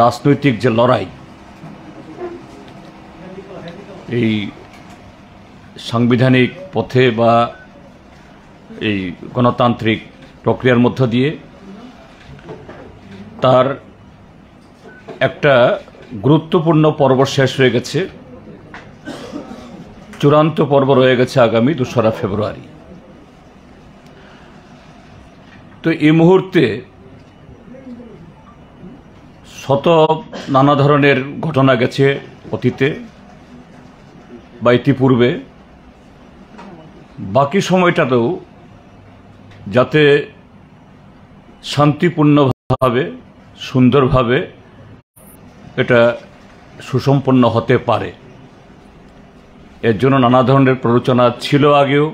রাজনৈতিক যে লড়াই, এই সাংবিধানিক পথে বা এই গণতান্ত্রিক প্রক্রিয়ার মধ্য দিয়ে তার একটা গুরুত্বপূর্ণ পর্ব শেষ হয়ে গেছে। চূড়ান্ত পর্ব রয়ে গেছে আগামী দোসরা ফেব্রুয়ারি। তো এই মুহূর্তে শত নানা ধরনের ঘটনা গেছে অতীতে বা ইতিপূর্বে। বাকি সময়টাতেও যাতে শান্তিপূর্ণভাবে, সুন্দরভাবে এটা সুসম্পন্ন হতে পারে। এর জন্য নানা ধরনের প্ররোচনা ছিল আগেও,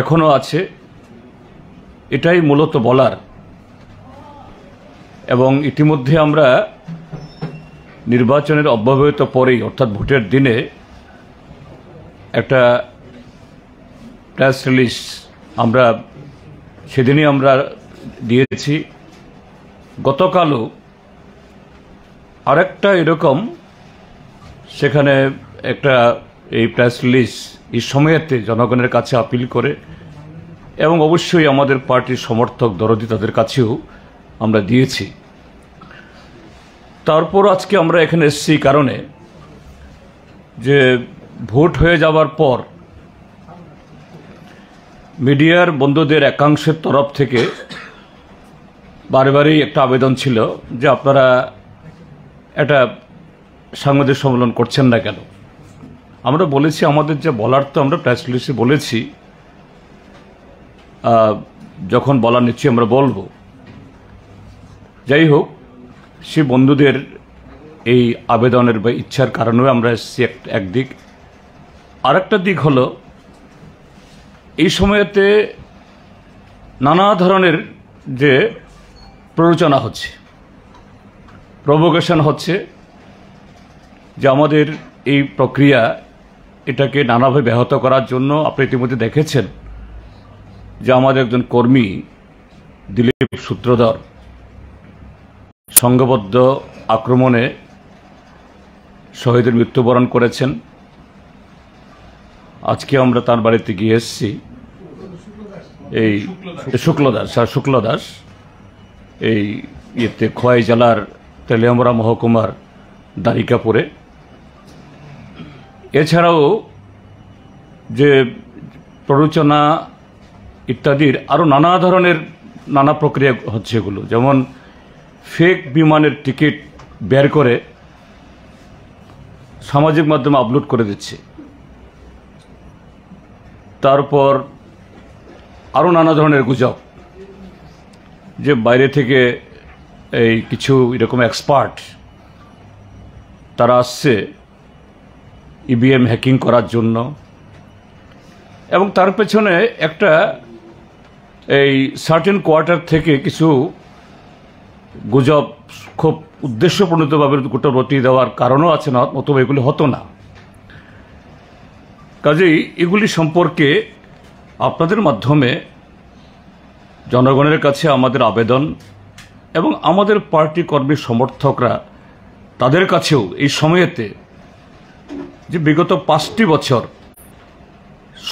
এখনও আছে। এটাই মূলত বলার এবং ইতিমধ্যে আমরা নির্বাচনের অব্যবহিত পরেই, অর্থাৎ ভোটের দিনে, একটা প্রেস রিলিজ আমরা, সেদিনই আমরা দিয়েছি। গতকালও আরেকটা এরকম, সেখানে একটা এই প্রেস রিলিজ এই সময়েতে জনগণের কাছে আপিল করে এবং অবশ্যই আমাদের পার্টির সমর্থক দরদি তাদের কাছেও আমরা দিয়েছি। তারপর আজকে আমরা এখানে এসেছি কারণে যে ভোট হয়ে যাওয়ার পর মিডিয়ার বন্ধুদের একাংশের তরফ থেকে বারে একটা আবেদন ছিল যে আপনারা একটা সাংবাদিক সম্মেলন করছেন না কেন? আমরা বলেছি, আমাদের যে বলার তো আমরা প্রেস রিলিজে বলেছি। যখন বলার নিশ্চয়ই আমরা বলব। যাই হোক সে বন্ধুদের এই আবেদনের বা ইচ্ছার কারণেও আমরা এসেছি এক- একদিক আরেকটা দিক হলো, এই সময়তে নানা ধরনের যে প্ররোচনা হচ্ছে প্রভোকেশন হচ্ছে, যে আমাদের এই প্রক্রিয়া এটাকে নানাভাবে ব্যাহত করার জন্য আপনি ইতিমধ্যে দেখেছেন যে আমাদের একজন কর্মী, দিলীপ সূত্রধর সংঘবদ্ধ আক্রমণে শহীদের মৃত্যুবরণ করেছেন। আজকে আমরা তার বাড়িতে গিয়ে এসেছি। এই শুক্লদাস আর শুক্লদাস, এই ইয়েতে খোয়াই জেলার তেলিয়ামরা মহকুমার দ্বারিকাপুরে এছাড়াও যে প্ররোচনা ইত্যাদির আরও নানা ধরনের নানা প্রক্রিয়া হচ্ছে এগুলো। যেমন ফেক বিমানের টিকিট বের করে সামাজিক মাধ্যমে আপলোড করে দিচ্ছে। তারপর আরও নানা ধরনের গুজব যে বাইরে থেকে এই কিছু এরকম এক্সপার্ট তারা আসছে ইভিএম হ্যাকিং করার জন্য। এবং তার পেছনে একটা এই সার্টেন কোয়ার্টার থেকে কিছু গুজব খুব উদ্দেশ্যপ্রণীতভাবে গোটা দেওয়ার কারণও আছে না, অথবা এগুলি হতো না। কাজেই এগুলি সম্পর্কে আপনাদের মাধ্যমে জনগণের কাছে আমাদের আবেদন এবং আমাদের পার্টি কর্মী সমর্থকরা তাদের কাছেও এই সময়েতে যে বিগত পাঁচটি বছর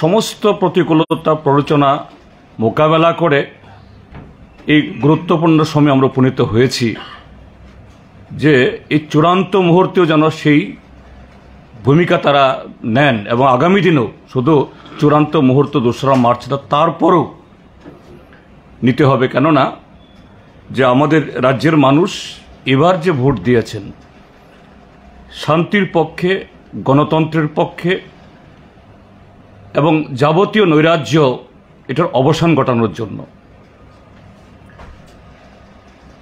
সমস্ত প্রতিকূলতা, প্ররোচনা মোকাবেলা করে এই গুরুত্বপূর্ণ সময় আমরা উপনীত হয়েছি যে এই চূড়ান্ত মুহূর্তেও যেন সেই ভূমিকা তারা নেন এবং আগামী দিনেও শুধু চূড়ান্ত মুহূর্ত দোসরা মার্চ তারপরও নিতে হবে। কেননা যে আমাদের রাজ্যের মানুষ এবার যে ভোট দিয়েছেন, শান্তির পক্ষে, গণতন্ত্রের পক্ষে এবং যাবতীয় নৈরাজ্য এটার অবসান ঘটানোর জন্য।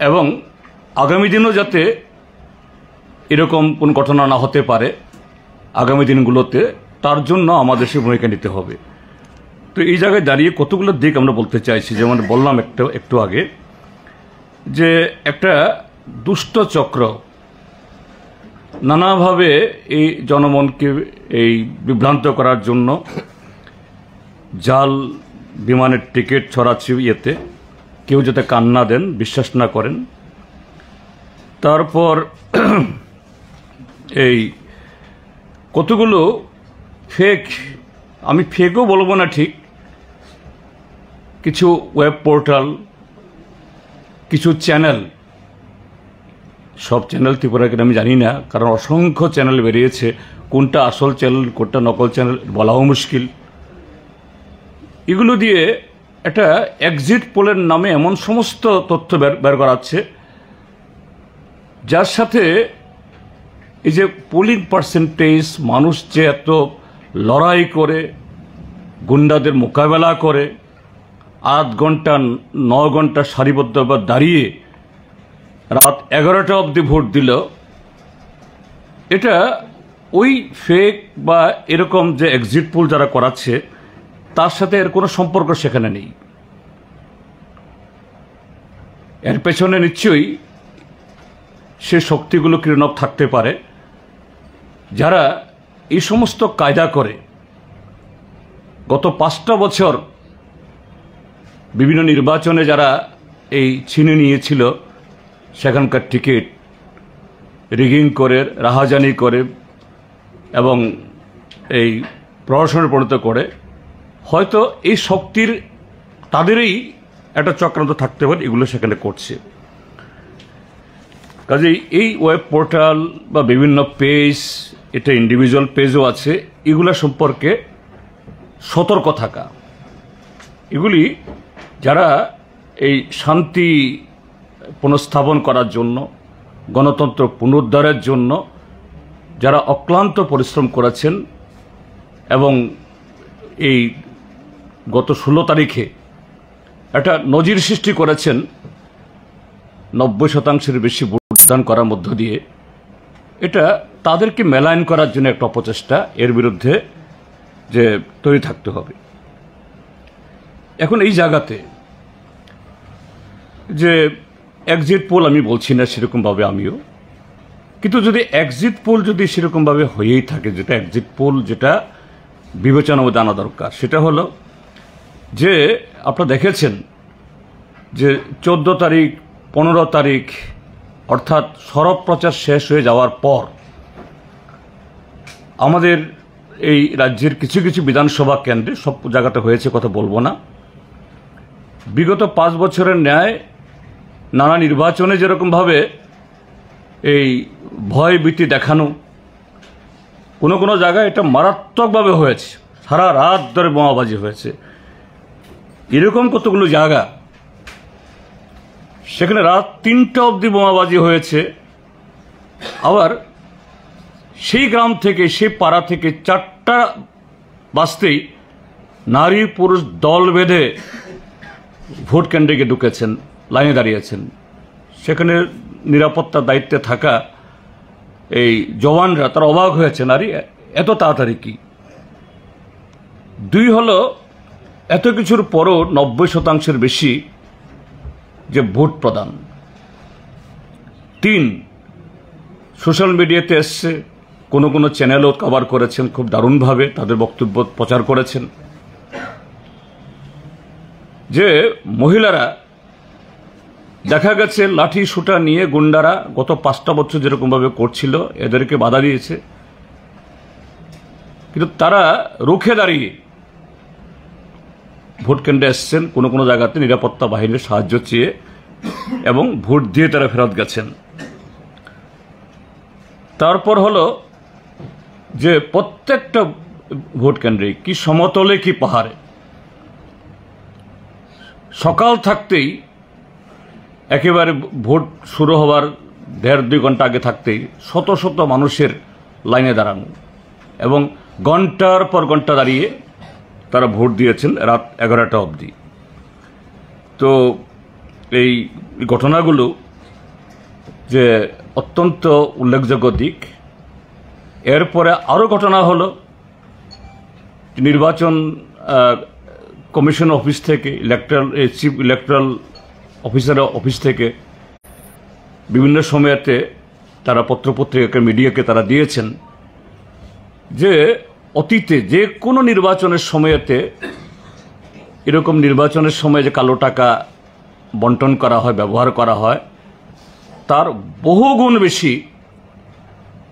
এবং আগামী দিনও যাতে এরকম কোন ঘটনা না হতে পারে আগামী দিনগুলোতে, তার জন্য আমাদের সে ভূমিকা নিতে হবে। তো এই জায়গায় দাঁড়িয়ে কতগুলো দিক আমরা বলতে চাইছি, যেমন বললাম একটু একটু আগে, যে একটা দুষ্ট চক্র নানাভাবে এই জনমনকে এই বিভ্রান্ত করার জন্য জাল, বিমানের টিকিট ছড়াচ্ছে ইয়েতে। কেউ যাতে কান্না দেন, বিশ্বাস না করেন। তারপর এই কতগুলো ফেক আমি ফেকও বলব না ঠিক, কিছু ওয়েব পোর্টাল কিছু চ্যানেল সব চ্যানেল ত্রিপুরাকে আমি জানি না, কারণ অসংখ্য চ্যানেল বেরিয়েছে, কোনটা আসল চ্যানেল কোনটা নকল চ্যানেল বলাও মুশকিল। এগুলো দিয়ে একটা এক্সিট পোলের নামে এমন সমস্ত তথ্য বের করাচ্ছে, যার সাথে এই যে পোলিং পার্সেন্টেজ মানুষ যে এত লড়াই করে, গুন্ডাদের মোকাবেলা করে, আধ ঘণ্টা, ন ঘণ্টা সারিবদ্ধভাবে দাঁড়িয়ে রাত এগারোটা অবধি ভোট দিল, এটা ওই ফেক বা এরকম যে এক্সিট পোল যারা করাচ্ছে তার সাথে এর কোনো সম্পর্ক সেখানে নেই। এর পেছনে নিশ্চয়ই সে শক্তিগুলো কিরণব থাকতে পারে, যারা এই সমস্ত কায়দা করে গত পাঁচটা বছর বিভিন্ন নির্বাচনে যারা এই ছিনে নিয়েছিল, সেখানকার টিকিট, রিগিং করে, রাহাজানি করে এবং এই প্রহসনে পরিণত করে হয়তো এই শক্তির, তাদেরই একটা চক্রান্ত থাকতে পারে, এগুলো সেখানে করছে। কাজেই এই ওয়েব পোর্টাল বা বিভিন্ন পেজ, এটা ইন্ডিভিজুয়াল পেজও আছে, এগুলো সম্পর্কে সতর্ক থাকা। এগুলি যারা এই শান্তি পুনঃস্থাপন করার জন্য, গণতন্ত্র পুনরুদ্ধারের জন্য, যারা অক্লান্ত পরিশ্রম করেছেন এবং এই গত ষোলো তারিখে একটা নজির সৃষ্টি করেছেন নব্বই শতাংশের বেশি ভোটদান করার মধ্য দিয়ে। এটা তাদেরকে মেলায়ন করার জন্য একটা অপচেষ্টা, এর বিরুদ্ধে যে তৈরি থাকতে হবে। এখন এই জায়গাতে যে এক্সিট পোল আমি বলছি না সেরকমভাবে আমিও, কিন্তু যদি এক্সিট পোল যদি সেরকমভাবে হয়েই থাকে, যেটা এক্সিট পোল যেটা বিবেচনা আনা দরকার, সেটা হলো যে আপনারা দেখেছেন যে চোদ্দ তারিখ, পনেরো তারিখ, অর্থাৎ সরব প্রচার শেষ হয়ে যাওয়ার পর আমাদের এই রাজ্যের কিছু কিছু বিধানসভা কেন্দ্রে সব জায়গাতে হয়েছে কথা বলব না। বিগত পাঁচ বছরের ন্যায় নানা নির্বাচনে যেরকমভাবে এই ভয় ভীতি দেখানো, কোনো কোনো জায়গায় এটা মারাত্মকভাবে হয়েছে। সারা রাত ধরে বোমাবাজি হয়েছে। এরকম কতগুলো জায়গা? সেখানে রাত তিনটা অবধি বোমাবাজি হয়েছে। আবার সেই গ্রাম থেকে, সেই পাড়া থেকে চারটা বাজতেই নারী পুরুষ দল বেঁধে ভোট কেন্দ্রে গিয়ে ঢুকেছেন, লাইনে দাঁড়িয়েছেন। সেখানে নিরাপত্তার দায়িত্বে থাকা এই জওয়ানরা, তারা অবাক হয়েছে, নারী, এত তাড়াতাড়ি কি? দুই হলো এত কিছুর পরও নব্বই শতাংশের বেশি যে ভোট প্রদান। তিন, সোশ্যাল মিডিয়াতে এসছে, কোনো কোনো চ্যানেলও কভার করেছেন খুব দারুণভাবে, তাদের বক্তব্য প্রচার করেছেন। যে মহিলারা, দেখা গেছে লাঠি সুটা নিয়ে গুন্ডারা গত পাঁচটা বছর যেরকমভাবে করছিল, এদেরকে বাধা দিয়েছে। কিন্তু তারা রুখে দাঁড়িয়ে ভোট কেন্দ্রে এসছেন, কোনো কোনো জায়গাতে নিরাপত্তা বাহিনীর সাহায্য চেয়ে এবং ভোট দিয়ে তারা ফেরত গেছেন। তারপর হলো যে প্রত্যেকটা ভোট কেন্দ্রে কি সমতলে কি পাহাড়ে। সকাল থাকতেই একেবারে ভোট শুরু হওয়ার দেড় দুই ঘণ্টা আগে থাকতেই শত শত মানুষের লাইনে দাঁড়ানো এবং ঘণ্টার পর ঘণ্টা দাঁড়িয়ে তারা ভোট দিয়েছেন রাত এগারোটা অবধি। তো এই ঘটনাগুলো যে অত্যন্ত উল্লেখযোগ্য দিক, এরপরে আরও ঘটনা হলো, নির্বাচন কমিশন অফিস থেকে ইলেকট্রাল চিফ ইলেকট্রাল অফিসারের অফিস থেকে বিভিন্ন সময়তে তারা পত্রপত্রিকাকে, মিডিয়াকে তারা দিয়েছেন যে অতীতে যে কোনো নির্বাচনের সময়তে এরকম নির্বাচনের সময় যে কালো টাকা বন্টন করা হয়, ব্যবহার করা হয়, তার বহুগুণ বেশি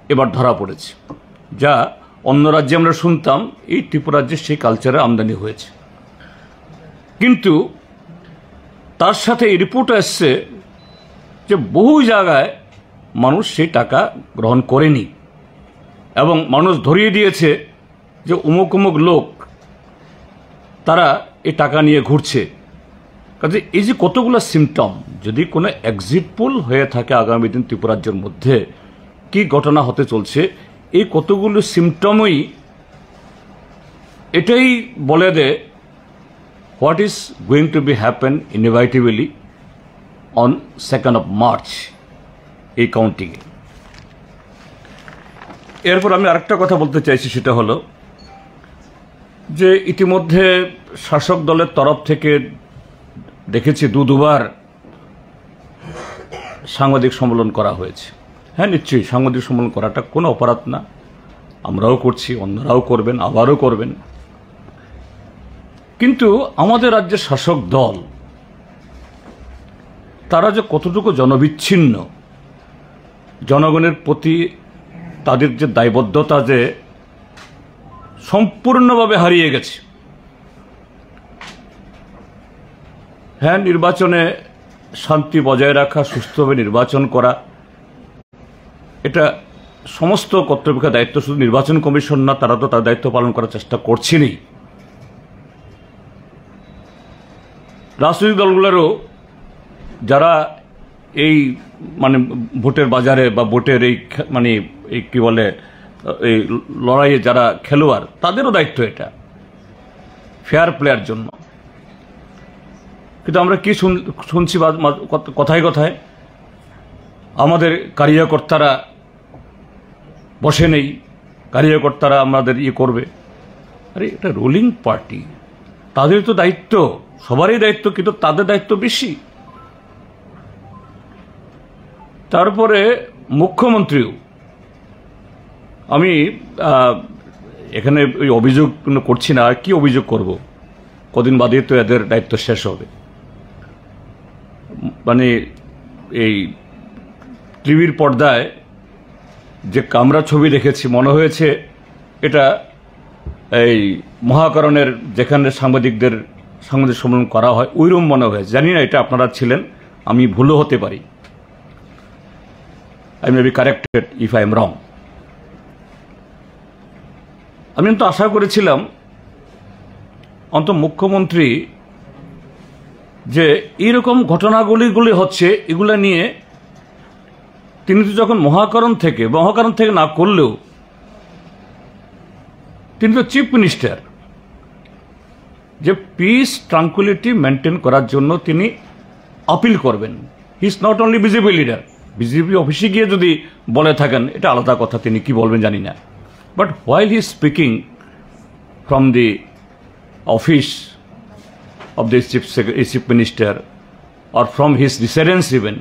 এবার ধরা পড়েছে। যা অন্য রাজ্যে আমরা শুনতাম, এই ত্রিপুরাজ্যে সেই কালচারে আমদানি হয়েছে। কিন্তু তার সাথে এই রিপোর্ট আসছে যে বহু জায়গায় মানুষ সেই টাকা গ্রহণ করেনি। এবং মানুষ ধরিয়ে দিয়েছে যে অমুক অমুক লোক, তারা এই টাকা নিয়ে ঘুরছে। কাজে এই যে কতগুলো সিমটম যদি কোনো এক্সিট পোল হয়ে থাকে আগামী দিন ত্রিপুরাজ্যের মধ্যে, কি ঘটনা হতে চলছে, এই কতগুলো সিমটমই এটাই বলে দেয় what is going to be happen inevitably on second of March এই কাউন্টিংয়ে এরপর আমি আরেকটা কথা বলতে চাইছি, সেটা হলো যে ইতিমধ্যে শাসক দলের তরফ থেকে দেখেছি দু দুবার সাংবাদিক সম্মেলন করা হয়েছে। হ্যাঁ নিশ্চয়ই সাংবাদিক সম্মেলন করাটা কোনো অপরাধ না। আমরাও করছি, অন্যরাও করবেন, আবারও করবেন। কিন্তু আমাদের রাজ্যের শাসক দল, তারা যে কতটুকু জনবিচ্ছিন্ন, জনগণের প্রতি তাদের যে দায়বদ্ধতা যে সম্পূর্ণভাবে হারিয়ে গেছে। হ্যাঁ নির্বাচনে শান্তি বজায় রাখা সুস্থভাবে নির্বাচন করা, এটা সমস্ত কর্তৃপক্ষের দায়িত্ব। শুধু নির্বাচন কমিশন না, তারা তো তার দায়িত্ব পালন করার চেষ্টা করছেনই। রাজনৈতিক দলগুলোরও যারা এই মানে ভোটের বাজারে বা ভোটের এই মানে এই কি বলে এই লড়াইয়ে যারা খেলোয়াড়, তাদেরও দায়িত্ব এটা। ফেয়ার প্লেয়ার জন্য। কিন্তু আমরা কি শুন- শুনছি কথায় কথায়? আমাদের কার্যকর্তারা বসে নেই। কার্যকর্তারা আমাদের ইয়ে করবে। আরে, এটা রুলিং পার্টি তাদের তো দায়িত্ব। সবারই দায়িত্ব, কিন্তু তাদের দায়িত্ব বেশি। তারপরে মুখ্যমন্ত্রীও আমি এখানে ওই অভিযোগ করছি না আর কি অভিযোগ করব? কদিন বাদে তো এদের দায়িত্ব শেষ হবে। মানে এই টিভির পর্দায় যে কামরা ছবি দেখেছি, মনে হয়েছে এটা এই মহাকরণের যেখানে সাংবাদিকদের সাংবাদিক সম্মেলন করা হয়, ওইরকম মনে হয়েছে। জানি না এটা আপনারা ছিলেন, আমি ভুলও হতে পারি। I may be corrected if I am wrong আমি কিন্তু আশা করেছিলাম অন্ত মুখ্যমন্ত্রী, যে এইরকম ঘটনাগুলিগুলি হচ্ছে, এগুলো নিয়ে তিনি তো যখন মহাকরণ থেকে মহাকরণ থেকে না করলেও তিনি তো চিফ মিনিস্টার, যে পিস ট্রাঙ্কুলিটি মেনটেন করার জন্য তিনি আপিল করবেন। He is not only BJP leader BJP অফিসে গিয়ে যদি বলে থাকেন, এটা আলাদা কথা, তিনি কি বলবেন জানি না। But while he speaking from the office of the chief, chief minister or from his residence even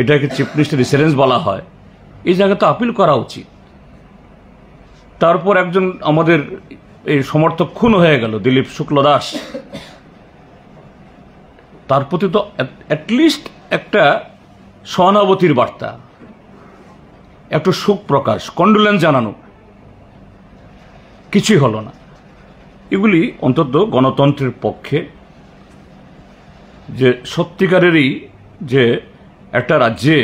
এটাকে চিফ মিনিস্টার রেসিডেন্স বলা হয় এই জায়গাতে আপিল করা উচিত। তারপর একজন আমাদের এই সমর্থক খুন হয়ে গেল দিলীপ শুক্ল দাস। তার প্রতি তো অ্যাটলিস্ট একটা সহানুভূতির বার্তা একটু শোক প্রকাশ কন্ডোলেন্স জানানো। কিছুই হলো না। এগুলি অন্তত গণতন্ত্রের পক্ষে যে সত্যিকারেরই যে একটা রাজ্যে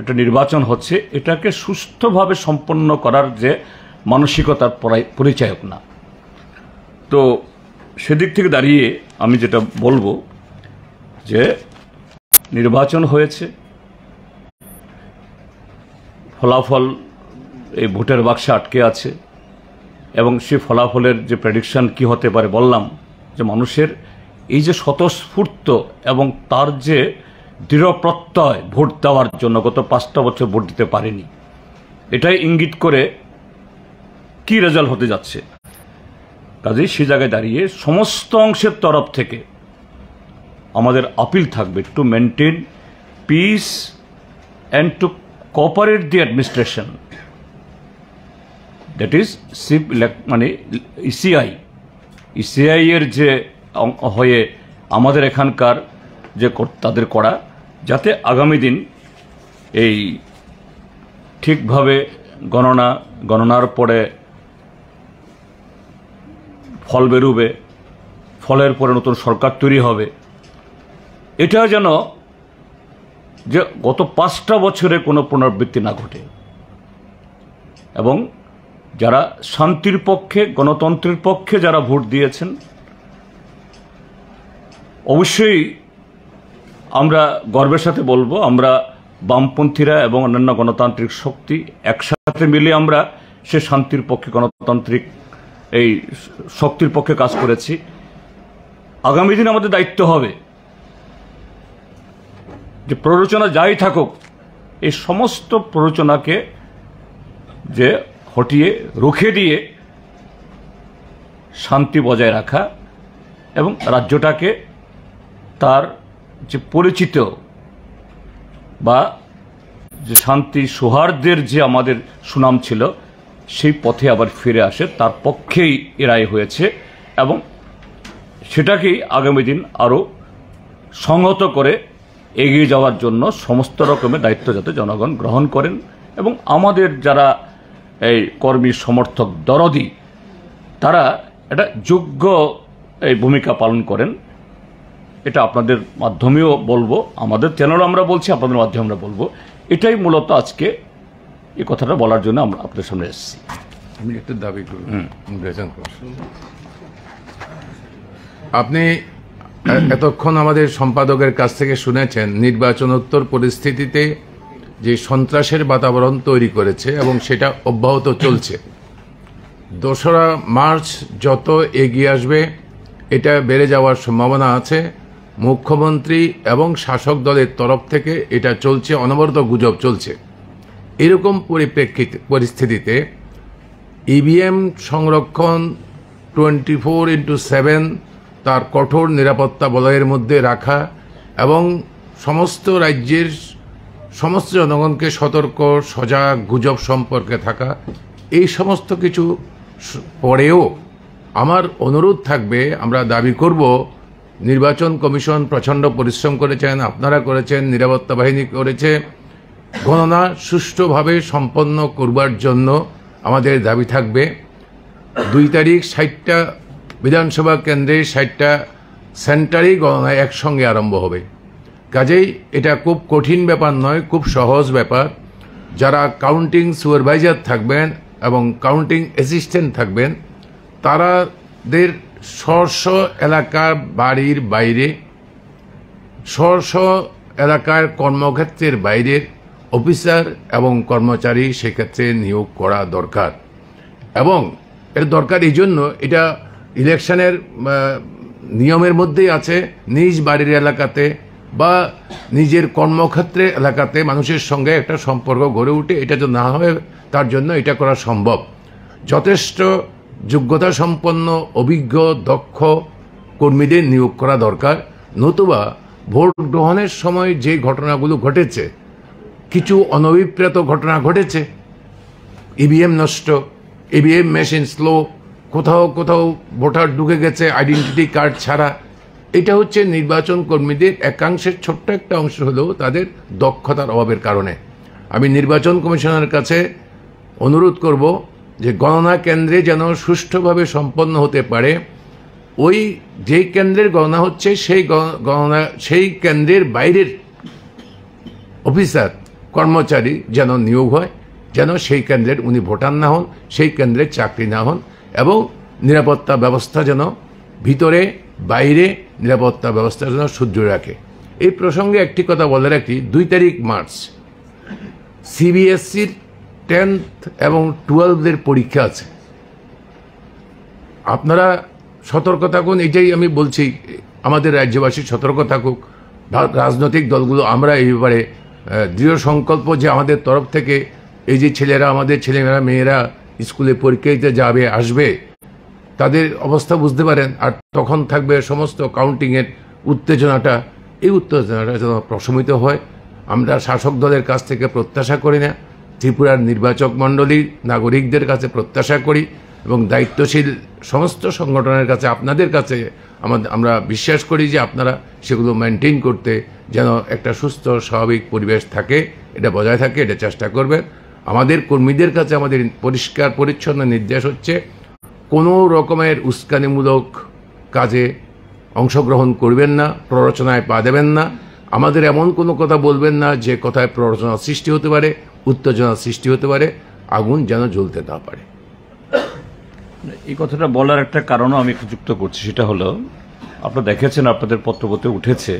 একটা নির্বাচন হচ্ছে, এটাকে সুস্থভাবে সম্পন্ন করার যে মানসিকতার পরিচায়ক না। তো সেদিক থেকে দাঁড়িয়ে আমি যেটা বলব যে নির্বাচন হয়েছে, ফলাফল এই ভোটের বাক্সে আটকে আছে। এবং সে ফলাফলের যে প্রেডিকশন কি হতে পারে বললাম, যে মানুষের এই যে স্বতঃস্ফূর্ত এবং তার যে দৃঢ় প্রত্যয় ভোট দেওয়ার জন্য গত পাঁচটা বছর ভোট দিতে পারেনি, এটাই ইঙ্গিত করে কি রেজাল্ট হতে যাচ্ছে? কাজেই সে জায়গায় দাঁড়িয়ে সমস্ত অংশের তরফ থেকে আমাদের আপিল থাকবে to maintain peace and to cooperate the administration that is sheep মানে ইসিআই ইসিআই এর যে হয়ে আমাদের এখানকার যে তাদের করা, যাতে আগামী দিন এই ঠিকভাবে গণনা, গণনার পরে ফল বেরোবে, ফলের পরে নতুন সরকার তৈরি হবে, এটা যেন যে গত পাঁচটা বছরে কোনো পুনরাবৃত্তি না ঘটে। এবং যারা শান্তির পক্ষে, গণতন্ত্রের পক্ষে যারা ভোট দিয়েছেন, অবশ্যই আমরা গর্বের সাথে বলব, আমরা বামপন্থীরা এবং অন্যান্য গণতান্ত্রিক শক্তি একসাথে মিলে আমরা সে শান্তির পক্ষে, গণতান্ত্রিক এই শক্তির পক্ষে কাজ করেছি। আগামী দিনে আমাদের দায়িত্ব হবে যে প্ররোচনা যাই থাকুক, এই সমস্ত প্ররোচনাকে যে হটিয়ে রুখে দিয়ে শান্তি বজায় রাখা এবং রাজ্যটাকে তার যে পরিচিত বা যে শান্তি সৌহার্দ্যের যে আমাদের সুনাম ছিল, সেই পথে আবার ফিরে আসে। তার পক্ষেই এ রায় হয়েছে এবং সেটাকেই আগামী দিন আরও সংহত করে এগিয়ে যাওয়ার জন্য সমস্ত রকমের দায়িত্ব যাতে জনগণ গ্রহণ করেন এবং আমাদের যারা এই কর্মী সমর্থক দরদি তারা একটা যোগ্য এই ভূমিকা পালন করেন। এটা আপনাদের মাধ্যমেও বলব আমাদের চ্যানেলও আমরা বলছি আপনাদের মাধ্যমে আমরা বলব। এটাই মূলত আজকে এই কথাটা বলার জন্য আমরা আপনাদের সামনে এসেছি। আমি একটু দাবি কমিশন আপনি এতক্ষণ আমাদের সম্পাদকের কাছ থেকে শুনেছেন নির্বাচনোত্তর পরিস্থিতিতে যে সন্ত্রাসের বাতাবরণ তৈরি করেছে এবং সেটা অব্যাহত চলছে। দোসরা মার্চ যত এগিয়ে আসবে, এটা বেড়ে যাওয়ার সম্ভাবনা আছে। মুখ্যমন্ত্রী এবং শাসক দলের তরফ থেকে এটা চলছে, অনবরত গুজব চলছে। এরকম পরিপ্রেক্ষিতে, পরিস্থিতিতে ইভিএম সংরক্ষণ টোয়েন্টি ফোর ইন্টু সেভেন তার কঠোর নিরাপত্তা বলয়ের মধ্যে রাখা এবং সমস্ত রাজ্যের সমস্ত জনগণকে সতর্ক, সজাগ, গুজব সম্পর্কে থাকা এই সমস্ত কিছু পরেও আমার অনুরোধ থাকবে, আমরা দাবি করব, নির্বাচন কমিশন প্রচণ্ড পরিশ্রম করেছেন, আপনারা করেছেন, নিরাপত্তা বাহিনী করেছে, গণনা সুষ্ঠুভাবে সম্পন্ন করবার জন্য আমাদের দাবি থাকবে। দুই তারিখ ষাটটা বিধানসভা কেন্দ্রে ষাটটা সেন্টারেই গণনা একসঙ্গে আরম্ভ হবে। কাজেই এটা খুব কঠিন ব্যাপার নয়, খুব সহজ ব্যাপার। যারা কাউন্টিং সুপারভাইজার থাকবেন এবং কাউন্টিং অ্যাসিস্ট্যান্ট থাকবেন, তারাদের স্ব এলাকার বাড়ির বাইরে স্ব এলাকার কর্মক্ষেত্রের বাইরের অফিসার এবং কর্মচারী সেক্ষেত্রে নিয়োগ করা দরকার। এবং এর দরকার এই জন্য এটা ইলেকশনের নিয়মের মধ্যেই আছে। নিজ বাড়ির এলাকাতে বা নিজের কর্মক্ষেত্রে এলাকাতে মানুষের সঙ্গে একটা সম্পর্ক গড়ে উঠে, এটা যদি না হয়, তার জন্য এটা করা সম্ভব। যথেষ্ট যোগ্যতা সম্পন্ন, অভিজ্ঞ, দক্ষ কর্মীদের নিয়োগ করা দরকার। নতুবা ভোট গ্রহণের সময় যে ঘটনাগুলো ঘটেছে, কিছু অনভিপ্রেত ঘটনা ঘটেছে। ইভিএম নষ্ট ইভিএম মেশিন স্লো কোথাও কোথাও ভোটার ঢুকে গেছে আইডেন্টিটি কার্ড ছাড়া। এটা হচ্ছে নির্বাচন কর্মীদের একাংশের ছোট্ট একটা অংশ হলেও তাদের দক্ষতার অভাবের কারণে। আমি নির্বাচন কমিশনের কাছে অনুরোধ করব যে গণনা কেন্দ্রে যেন সুষ্ঠুভাবে সম্পন্ন হতে পারে। ওই যেই কেন্দ্রের গণনা হচ্ছে, সেই গণনা, সেই কেন্দ্রের বাইরের অফিসার, কর্মচারী যেন নিয়োগ হয়, যেন সেই কেন্দ্রের উনি ভোটার না হন, সেই কেন্দ্রের চাকরি না হন, এবং নিরাপত্তা ব্যবস্থা যেন ভিতরে বাইরে নিরাপত্তা ব্যবস্থা যেন সুদৃঢ় রাখে। এই প্রসঙ্গে একটি কথা বলে রাখি, দুই তারিখ মার্চ। সিবিএসসির টেন্থ এবং টুয়েলভদের পরীক্ষা আছে। আপনারা সতর্ক থাকুন, এটাই আমি বলছি, আমাদের রাজ্যবাসী সতর্ক থাকুক। রাজনৈতিক দলগুলো, আমরা এই ব্যাপারে দৃঢ় সংকল্প যে আমাদের তরফ থেকে এই যে ছেলেরা, আমাদের ছেলেমেয়েরা, মেয়েরা স্কুলে পরীক্ষা দিতে যাবে, আসবে তাদের অবস্থা বুঝতে পারেন, আর তখন থাকবে সমস্ত কাউন্টিংয়ের উত্তেজনাটা। এই উত্তেজনাটা যেন প্রশমিত হয়। আমরা শাসক দলের কাছ থেকে প্রত্যাশা করি না। ত্রিপুরার নির্বাচক মণ্ডলী নাগরিকদের কাছে প্রত্যাশা করি এবং দায়িত্বশীল সমস্ত সংগঠনের কাছে, আপনাদের কাছে আমাদের, আমরা বিশ্বাস করি যে আপনারা সেগুলো মেনটেন করতে যেন একটা সুস্থ, স্বাভাবিক পরিবেশ থাকে। এটা বজায় থাকে, এটা চেষ্টা করবেন। আমাদের কর্মীদের কাছে আমাদের পরিষ্কার, পরিচ্ছন্ন নির্দেশ হচ্ছে কোনো রকমের উস্কানিমূলক কাজে অংশগ্রহণ করবেন না, প্ররোচনায় পা দেবেন না। আমাদের এমন কোনো কথা বলবেন না যে কথায় প্ররোচনা সৃষ্টি হতে পারে উত্তেজনা সৃষ্টি হতে পারে, আগুন যেন জ্বলতে না পারে। এই কথাটা বলার একটা কারণও আমি যুক্ত করছি, সেটা হলো, আপনারা দেখেছেন, আপনাদের পত্রপত্রে উঠেছে,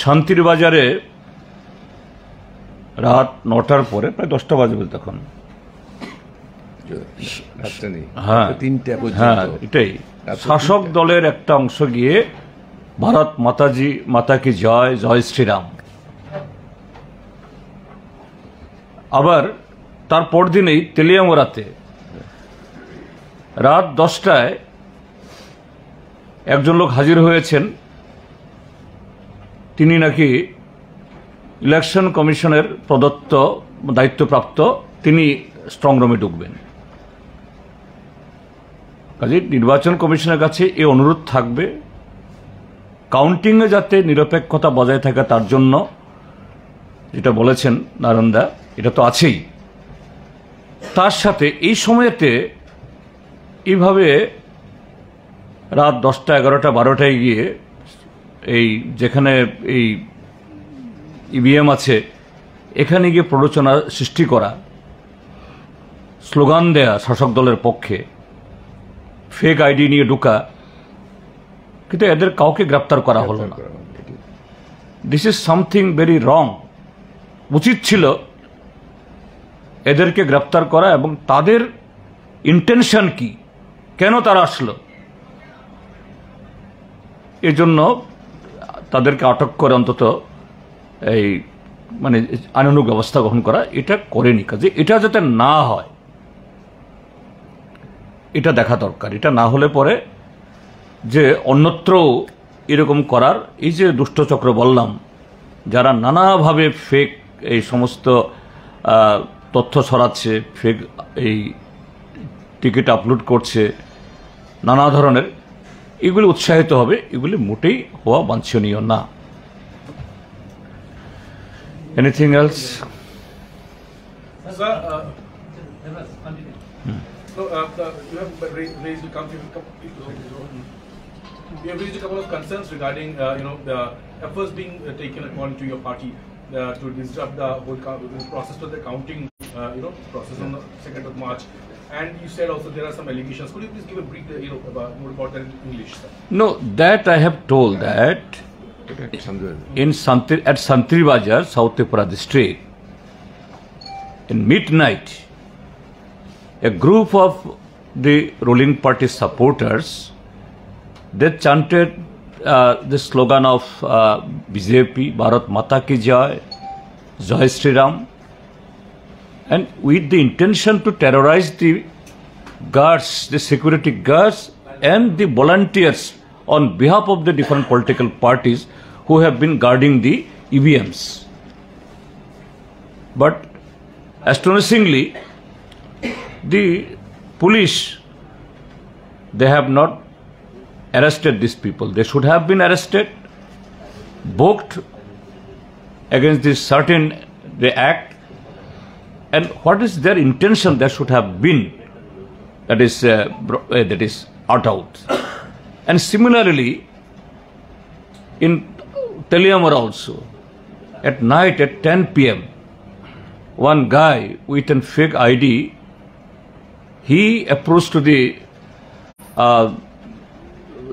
শান্তির বাজারে রাত নটার পরে, প্রায় দশটা বাজবে তখন হ্যাঁ। তিনটা হ্যাঁ এটাই। শাসক দলের একটা অংশ গিয়ে ভারত মাতাজি মাতা কি জয় জয় শ্রীরাম। আবার তার পরদিনেই তেলিয়ামোড়াতে রাত দশটায় একজন লোক হাজির হয়েছেন। তিনি নাকি ইলেকশন কমিশনের প্রদত্ত দায়িত্বপ্রাপ্ত। তিনি স্ট্রংরুমে ঢুকবেন। কাজে নির্বাচন কমিশনের কাছে এই অনুরোধ থাকবে। কাউন্টিংয়ে যাতে নিরপেক্ষতা বজায় থাকে তার জন্য, যেটা বলেছেন নারন্দা, এটা তো আছেই। তার সাথে এই সময়েতে এইভাবে রাত দশটা, এগারোটা, বারোটায় গিয়ে এই যেখানে এই ইভিএম আছে, এখানে গিয়ে প্ররোচনা সৃষ্টি করা, স্লোগান দেয়া শাসক দলের পক্ষে ফেক আইডি নিয়ে ঢুকা। কিন্তু এদের কাউকে গ্রেপ্তার করা হলো না। This is something very wrong উচিত ছিল এদেরকে গ্রেপ্তার করা এবং তাদের ইন্টেনশন কি? কেন তারা আসলো? এজন্য তাদেরকে আটক করে অন্তত এই মানে আইনানুগ ব্যবস্থা গ্রহণ করা এটা করেনি। কাজে এটা যাতে না হয় এটা দেখা দরকার। এটা না হলে পরে যে অন্যত্র এরকম করার এই যে দুষ্টচক্র বললাম যারা নানাভাবে ফেক এই সমস্ত তথ্য ছড়াচ্ছে ফেক এই টিকিট আপলোড করছে নানা ধরনের এগুলি উৎসাহিত হবে এগুলি মোটেই হওয়া বাঞ্ছনীয় না। Anything else Sir, uh, so, uh, you have raised a couple, you have raised a couple of concerns regarding, uh, you know, the efforts being uh, taken according to your party uh, to disrupt the whole process of the counting, uh, you know, process on the second of March. And you said also there are some allegations. Could you please give a brief, uh, you know, about, more about that in English, sir? No, that I have told that in Santi, at Santri Bajar, South Tripura district, in midnight, a group of the ruling party supporters, they chanted uh, the slogan of uh, BJP, Bharat Mata Ki Jai, Jai Sri Ram, and with the intention to terrorize the guards, the security guards, and the volunteers on behalf of the different political parties who have been guarding the EVMs. But astonishingly, the police they have not arrested these people. They should have been arrested, booked against this certain the act, and what is their intention? That should have been that is uh, uh, that is out out. And similarly in Teliamar also at night at 10 pm one guy with a fake id he approached to the uh,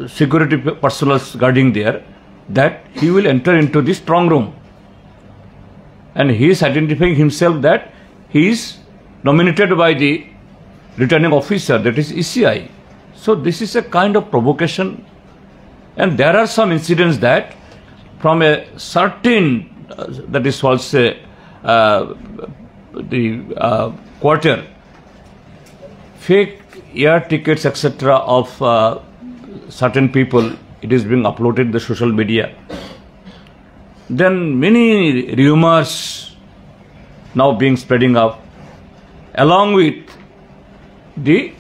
security personnel guarding there that he will enter into the strong room and he is identifying himself that he is nominated by the returning officer, that is ECI. So this is a kind of provocation, and there are some incidents that from a certain uh, that is also uh, the uh, quarter fake air tickets etc of uh, certain people it is being uploaded the social media. Then many rumors now being spreading up along with the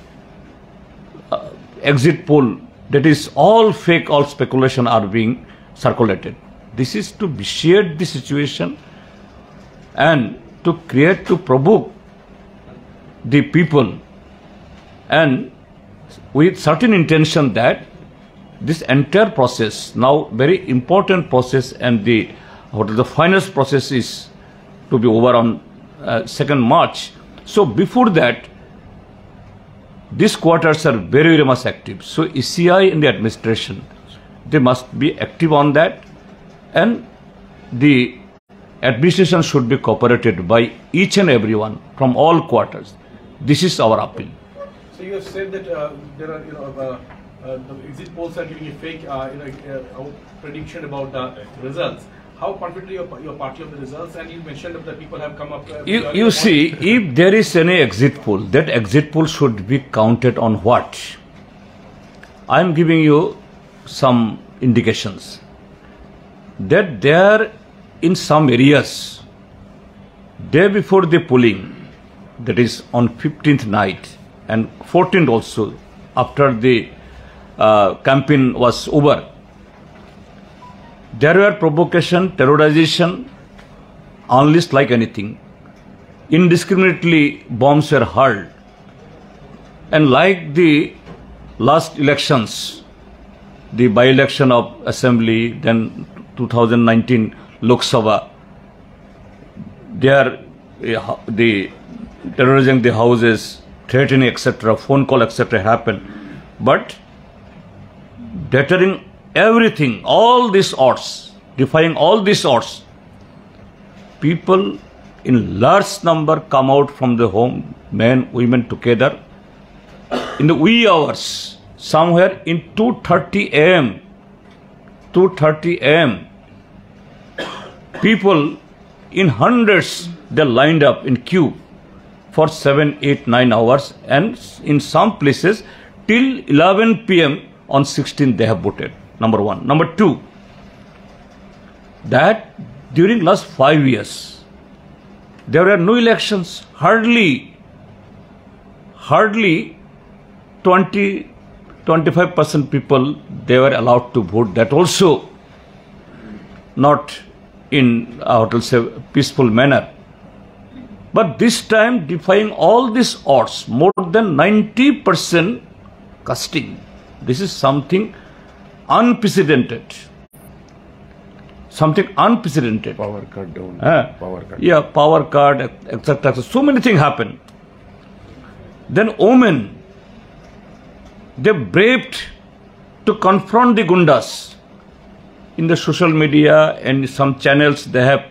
uh, exit poll. That is all fake all speculation are being circulated. This is to vitiate the situation and to create, to provoke the people and with certain intention that this entire process, now very important process and the what is the finance process is to be over on uh, 2nd March. So before that, these quarters are very, very much active. So ECI and the administration, they must be active on that and the administration should be cooperated by each and everyone from all quarters. This is our appeal. You have said that uh, there are, you know, uh, uh, the exit polls are giving a fake, uh, you know, uh, prediction about the results. How confident your, your party of the results? And you mentioned that people have come up. Uh, You, you see, if there is any exit poll, that exit poll should be counted on what? I am giving you some indications that there in some areas, day before the polling, that is on 15th night and 14th also, after the uh, campaign was over, there were provocation, terrorization, unleashed like anything. Indiscriminately, bombs were hurled. And like the last elections, the by election of Assembly, then 2019 Lok Sabha, there uh, the terrorizing the houses, threatening, etc., phone call, etc., happened. But deterring everything, all these odds, defying all these odds, people in large number come out from the home, men, women together, in the wee hours, somewhere in 2.30 a.m., 2.30 a.m., people in hundreds, they lined up in queue for 7, 8, 9 hours and in some places till 11 p.m. on 16 they have voted. Number one. Number two, that during last five years, there were no elections, hardly, hardly 20, 25% people they were allowed to vote. That also not in what will say peaceful manner. But this time, defying all these odds, more than 90% casting. This is something unprecedented. Something unprecedented. Power cut down. Uh, power cut. Yeah, power cut, etc. So many things happen. Then women, they braved to confront the Gundas. In the social media and some channels, they have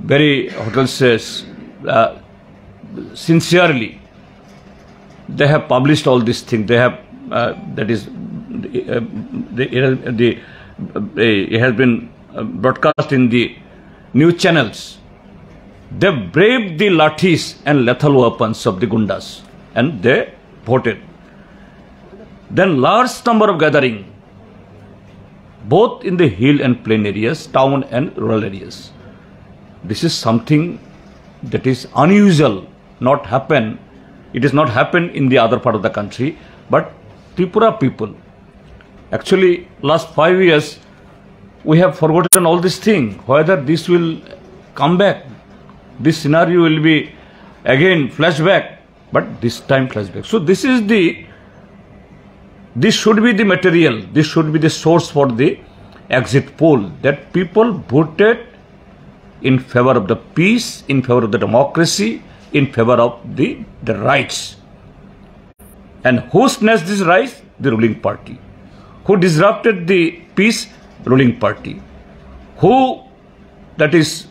very, what says, uh, sincerely, they have published all these things. They have, uh, that is, uh, the, the, uh, it has been uh, broadcast in the news channels. They braved the lathis and lethal weapons of the gundas and they voted. Then large number of gathering, both in the hill and plain areas, town and rural areas. This is something that is unusual, not happen. It is not happen in the other part of the country, but Tripura people. Actually, last five years, we have forgotten all this thing. Whether this will come back, this scenario will be again flashback, but this time flashback. So this is the, this should be the material, this should be the source for the exit poll that people voted in favor of the peace, in favor of the democracy, in favor of the, the rights. And who snatched these rights? The ruling party. Who disrupted the peace? Ruling party. Who, that is,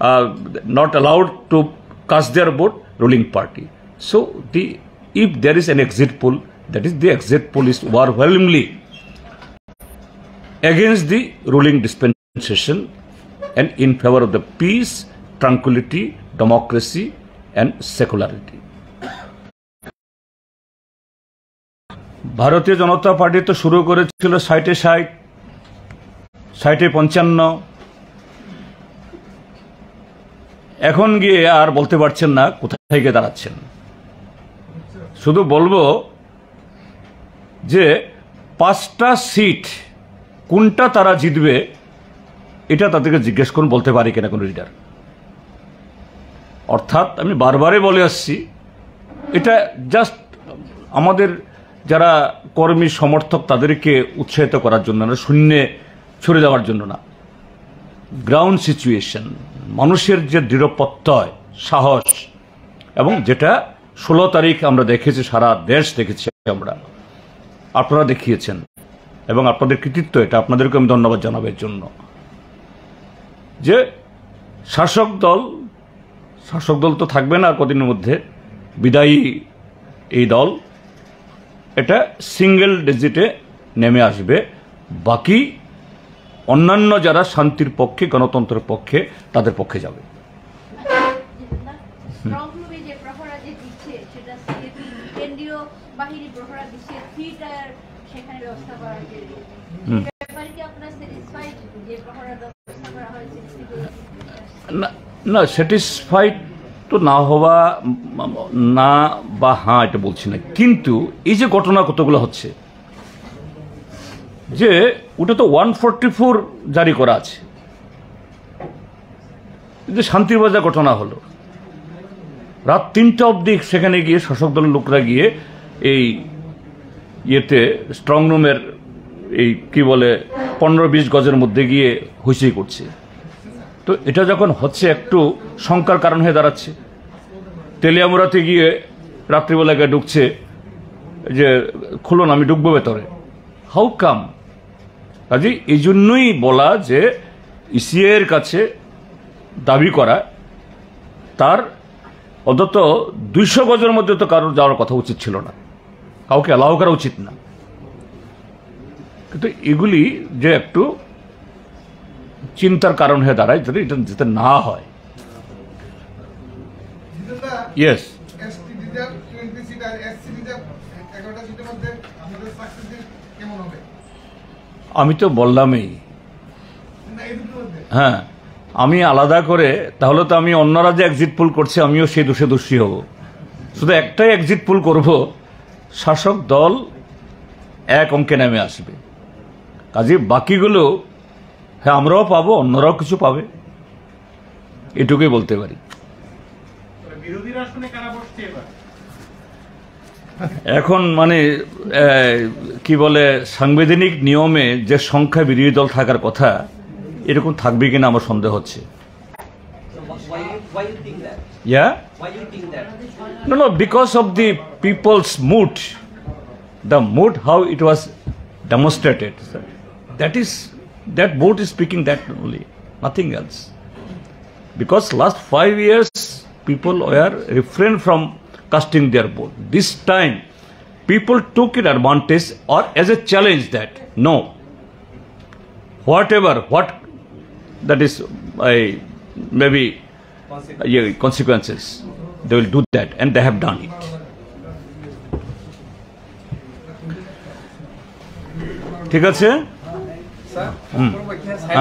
uh, not allowed to cast their vote? Ruling party. So, the if there is an exit poll, that is the exit poll is overwhelmingly against the ruling dispensation and in favor of the peace, tranquility, democracy, and secularity. ভারতীয় জনতা party তো শুরু করেছিল ষাটে ষাট ষাটে পঞ্চান্ন এখন গিয়ে আর বলতে পারছেন না কোথায় গিয়ে দাঁড়াচ্ছেন শুধু বলব যে পাঁচটা সিট কোনটা তারা জিতবে এটা তাদেরকে জিজ্ঞেস করুন, বলতে পারি কিনা কোনো লিডার অর্থাৎ আমি বারবারই বলে আসছি, এটা জাস্ট আমাদের যারা কর্মী, সমর্থক, তাদেরকে উৎসাহিত করার জন্য না, শূন্যে ছড়ে যাওয়ার জন্য না। গ্রাউন্ড সিচুয়েশন মানুষের যে দৃঢ় প্রত্যয় সাহস, এবং যেটা ষোলো তারিখ আমরা দেখেছি, সারা দেশ দেখেছি আমরা। আপনারা দেখিয়েছেন, এবং আপনাদের কৃতিত্ব এটা। আপনাদেরকে আমি ধন্যবাদ জানাব এর জন্য। যে শাসক দল শাসক দল তো থাকবে না কদিনের মধ্যে বিদায়ী এই দল এটা সিঙ্গেল ডিজিটে নেমে আসবে। বাকি অন্যান্য যারা শান্তির পক্ষে গণতন্ত্রের পক্ষে তাদের পক্ষে যাবে। সেখানে ব্যবস্থা করা হয়েছে? না না স্যাটিসফাইড তো না হওয়া, না বা হ্যাঁ এটা বলছি না। কিন্তু এই যে ঘটনা কতগুলো হচ্ছে, যে ওটা তো ওয়ান ফোরটি ফোর জারি করা আছে। যে শান্তির বাজার ঘটনা হলো। রাত তিনটা অবধি সেখানে গিয়ে শাসক দলের লোকরা গিয়ে এই ইয়েতে স্ট্রং রুমের এই কি বলে পনেরো বিশ গজের মধ্যে গিয়ে হুইসি করছে। তো এটা যখন হচ্ছে, একটু শঙ্কার কারণ হয়ে দাঁড়াচ্ছে। তেলিয়ামুড়াতে গিয়ে রাত্রিবেলা গিয়ে ঢুকছে যে খুলুন আমি ঢুকবো ভেতরে। হাউ কাম কাজে, এই জন্যই বলা যে ইসিএর কাছে দাবি করা, তার অন্তত দুইশো গজের মধ্যে তো কারোর যাওয়ার কথা উচিত ছিল না। কাউকে অ্যালাউ করা উচিত না। কিন্তু এগুলি যে একটু চিন্তার কারণ হয়ে দাঁড়ায় যদি এটা যাতে না হয়। ইয়েস আমি তো বললামই। হ্যাঁ আমি আলাদা করে তাহলে তো আমি অন্যরা যে এক্সিট পুল করছে আমিও সেই দোষে দোষী হব। শুধু একটাই এক্সিট পুল করব শাসক দল এক অঙ্কে নেমে আসবে। কাজে বাকিগুলো হ্যাঁ আমরাও পাবো অন্যরাও কিছু পাবে। এটুকুই বলতে পারি। এখন মানে কি বলে সাংবিধানিক নিয়মে যে সংখ্যা বিরোধী দল থাকার কথা এরকম থাকবে কিনা আমার সন্দেহ হচ্ছে। Because of the people's mood the mood how it was demonstrated that is That is, that mood is speaking that only, nothing else. Because last five years, people were refrained from casting their vote. This time, people took it advantage or as a challenge that no, whatever, what that is, I maybe uh, yeah, consequences. They will do that, and they have done it. ঠিক আছে sir. Mm.